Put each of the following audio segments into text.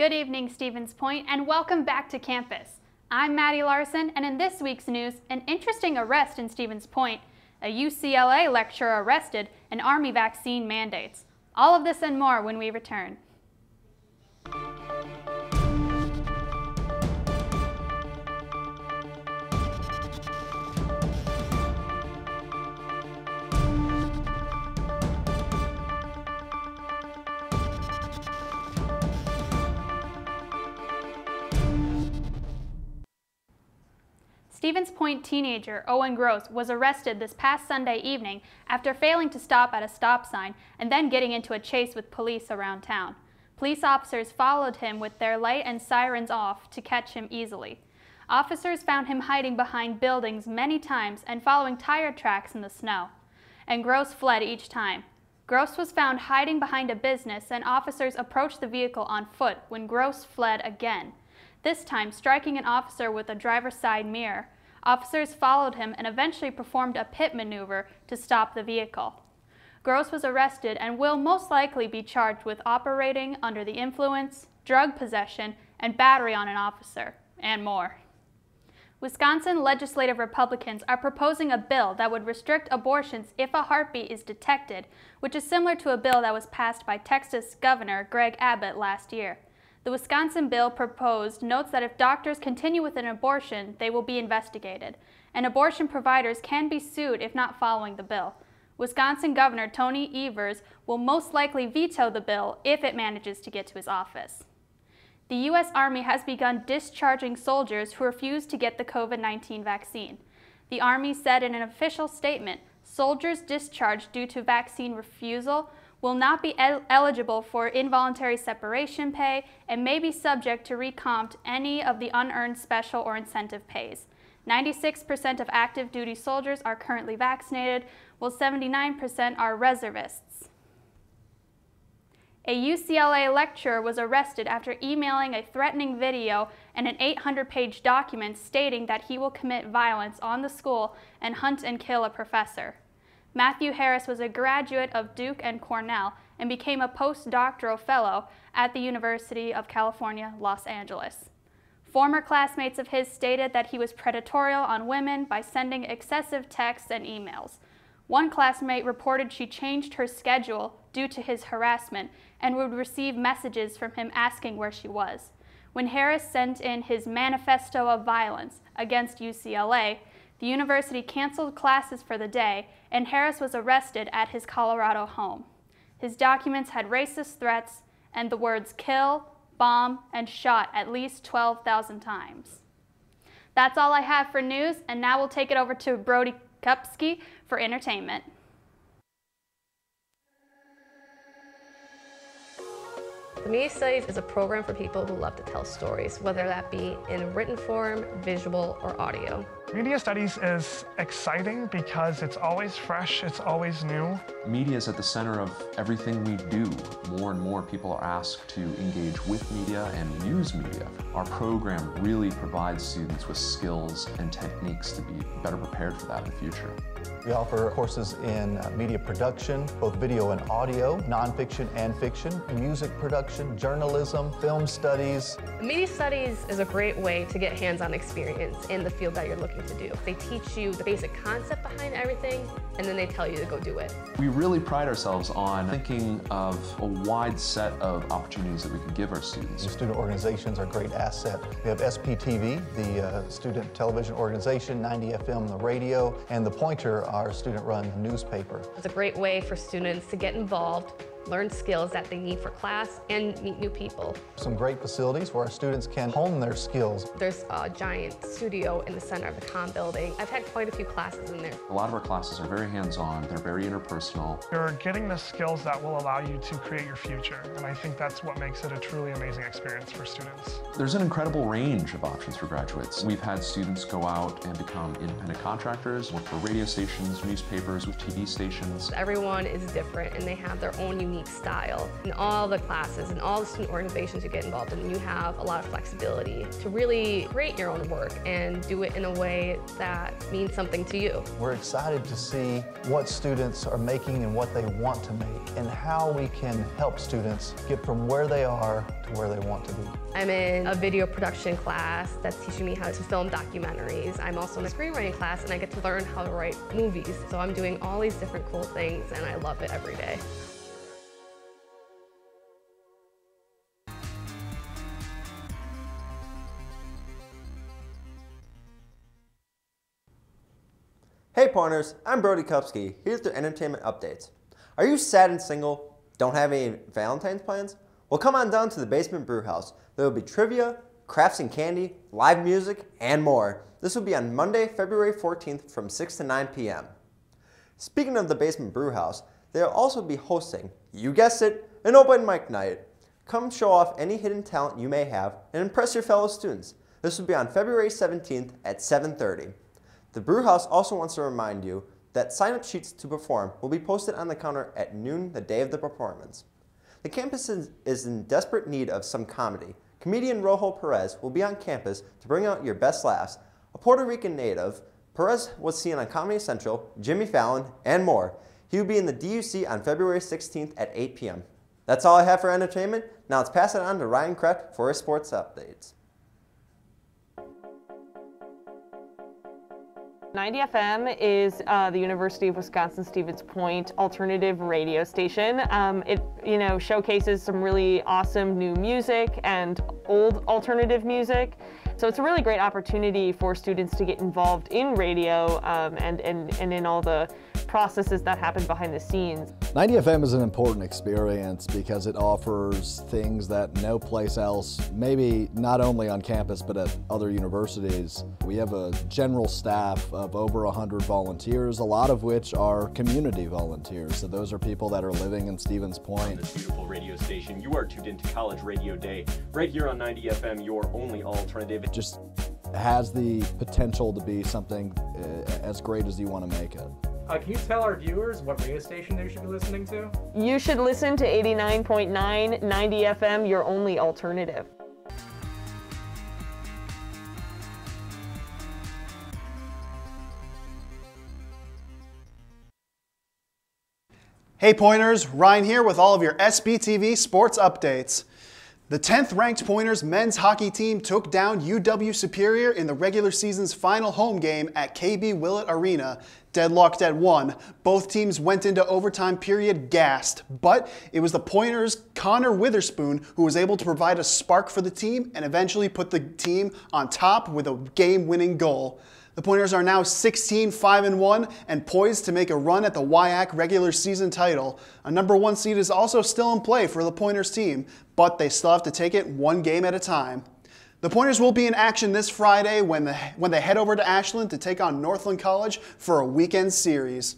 Good evening, Stevens Point, and welcome back to campus. I'm Madie Larson, and in this week's news, an interesting arrest in Stevens Point, a UCLA lecturer arrested, and Army vaccine mandates. All of this and more when we return. Stevens Point teenager Owen Gross was arrested this past Sunday evening after failing to stop at a stop sign and then getting into a chase with police around town. Police officers followed him with their light and sirens off to catch him easily. Officers found him hiding behind buildings many times and following tire tracks in the snow. And Gross fled each time. Gross was found hiding behind a business and officers approached the vehicle on foot when Gross fled again this time striking an officer with a driver's side mirror. Officers followed him and eventually performed a pit maneuver to stop the vehicle. Gross was arrested and will most likely be charged with operating under the influence, drug possession, and battery on an officer, and more. Wisconsin legislative Republicans are proposing a bill that would restrict abortions if a heartbeat is detected, which is similar to a bill that was passed by Texas Governor Greg Abbott last year. The Wisconsin bill proposed notes that if doctors continue with an abortion, they will be investigated, and abortion providers can be sued if not following the bill. Wisconsin Governor Tony Evers will most likely veto the bill if it manages to get to his office. The U.S. Army has begun discharging soldiers who refuse to get the COVID-19 vaccine. The Army said in an official statement, soldiers discharged due to vaccine refusal will not be el eligible for involuntary separation pay and may be subject to recompt any of the unearned special or incentive pays. 96% of active duty soldiers are currently vaccinated, while 79% are reservists. A UCLA lecturer was arrested after emailing a threatening video and an 800-page document stating that he will commit violence on the school and hunt and kill a professor. Matthew Harris was a graduate of Duke and Cornell and became a postdoctoral fellow at the University of California, Los Angeles. Former classmates of his stated that he was predatory on women by sending excessive texts and emails. One classmate reported she changed her schedule due to his harassment and would receive messages from him asking where she was. When Harris sent in his manifesto of violence against UCLA, the university canceled classes for the day, and Harris was arrested at his Colorado home. His documents had racist threats and the words kill, bomb, and shot at least 12,000 times. That's all I have for news, and now we'll take it over to Brody Kupsky for entertainment. The Media Studies is a program for people who love to tell stories, whether that be in written form, visual, or audio. Media Studies is exciting because it's always fresh, it's always new. Media is at the center of everything we do. More and more people are asked to engage with media and use media. Our program really provides students with skills and techniques to be better prepared for that in the future. We offer courses in uh, media production, both video and audio, nonfiction and fiction, music production, journalism, film studies. Media Studies is a great way to get hands-on experience in the field that you're looking to do. They teach you the basic concept behind everything, and then they tell you to go do it. We really pride ourselves on thinking of a wide set of opportunities that we can give our students. The student organizations are a great asset. We have SPTV, the uh, student television organization, 90 FM, the radio, and the Pointer, our student-run newspaper. It's a great way for students to get involved learn skills that they need for class, and meet new people. Some great facilities where our students can hone their skills. There's a giant studio in the center of the com building. I've had quite a few classes in there. A lot of our classes are very hands-on, they're very interpersonal. You're getting the skills that will allow you to create your future, and I think that's what makes it a truly amazing experience for students. There's an incredible range of options for graduates. We've had students go out and become independent contractors, work for radio stations, newspapers, with TV stations. Everyone is different and they have their own unique unique style. In all the classes and all the student organizations you get involved in, you have a lot of flexibility to really create your own work and do it in a way that means something to you. We're excited to see what students are making and what they want to make and how we can help students get from where they are to where they want to be. I'm in a video production class that's teaching me how to film documentaries. I'm also in a screenwriting class and I get to learn how to write movies. So I'm doing all these different cool things and I love it every day. Hey Pointers, I'm Brody Kupsky. Here's the entertainment updates. Are you sad and single? Don't have any Valentine's plans? Well, come on down to the Basement Brew House. There will be trivia, crafts and candy, live music, and more. This will be on Monday, February 14th from 6 to 9 p.m. Speaking of the Basement Brew House, they'll also be hosting, you guessed it, an open mic night. Come show off any hidden talent you may have and impress your fellow students. This will be on February 17th at 7.30. The Brewhouse also wants to remind you that sign-up sheets to perform will be posted on the counter at noon the day of the performance. The campus is, in desperate need of some comedy. Comedian Rojo Perez will be on campus to bring out your best laughs. A Puerto Rican native, Perez was seen on Comedy Central, Jimmy Fallon, and more. He will be in the DUC on February 16th at 8 p.m. That's all I have for entertainment. Now let's pass it on to Ryan Kreft for his sports updates. 90 FM is uh, the University of Wisconsin Stevens Point alternative radio station. Um, it you know showcases some really awesome new music and old alternative music. So it's a really great opportunity for students to get involved in radio um, and, and, and in all the processes that happen behind the scenes. 90 FM is an important experience because it offers things that no place else, maybe not only on campus but at other universities. We have a general staff of over 100 volunteers, a lot of which are community volunteers. So those are people that are living in Stevens Point. This beautiful radio station, you are tuned into College Radio Day, right here on 90 FM, your only alternative. It just has the potential to be something uh, as great as you want to make it. Uh, can you tell our viewers what radio station they should be listening to? You should listen to 89.9 90 FM, your only alternative. Hey Pointers, Ryan here with all of your SPTV sports updates. The 10th ranked Pointers men's hockey team took down UW Superior in the regular season's final home game at KB Willett Arena, deadlocked at one. Both teams went into overtime period gassed, but it was the Pointers' Connor Witherspoon who was able to provide a spark for the team and eventually put the team on top with a game winning goal. The Pointers are now 16 5 1 and poised to make a run at the WIAC regular season title. A number one seed is also still in play for the Pointers team, but they still have to take it one game at a time. The Pointers will be in action this Friday when, the, when they head over to Ashland to take on Northland College for a weekend series.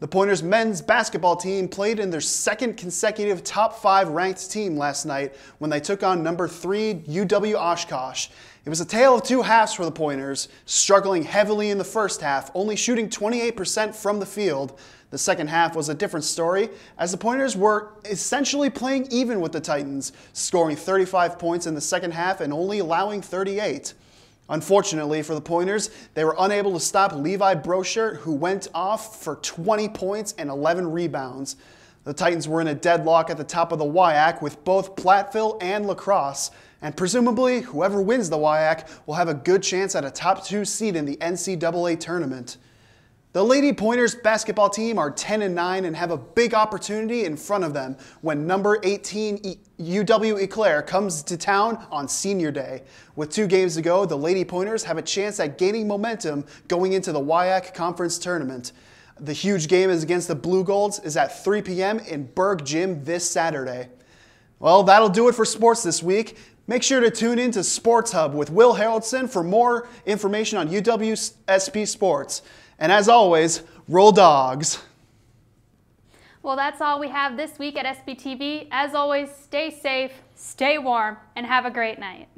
The Pointers men's basketball team played in their second consecutive top five ranked team last night when they took on number three UW Oshkosh. It was a tale of two halves for the Pointers, struggling heavily in the first half, only shooting 28% from the field. The second half was a different story, as the Pointers were essentially playing even with the Titans, scoring 35 points in the second half and only allowing 38. Unfortunately for the Pointers, they were unable to stop Levi Borchert, who went off for 20 points and 11 rebounds. The Titans were in a deadlock at the top of the WIAC with both Platteville and La Crosse, and presumably whoever wins the WIAC will have a good chance at a top two seed in the NCAA tournament. The Lady Pointers basketball team are 10 and 9 and have a big opportunity in front of them when number 18 UW Eau Claire comes to town on senior day. With two games to go, the Lady Pointers have a chance at gaining momentum going into the WIAC conference tournament. The huge game is against the Blugolds is at 3 p.m. in Berg Gym this Saturday. Well, that'll do it for sports this week. Make sure to tune in to Sports Hub with Will Haroldson for more information on UW SP Sports. And as always, roll dogs. Well, that's all we have this week at SPTV. As always, stay safe, stay warm, and have a great night.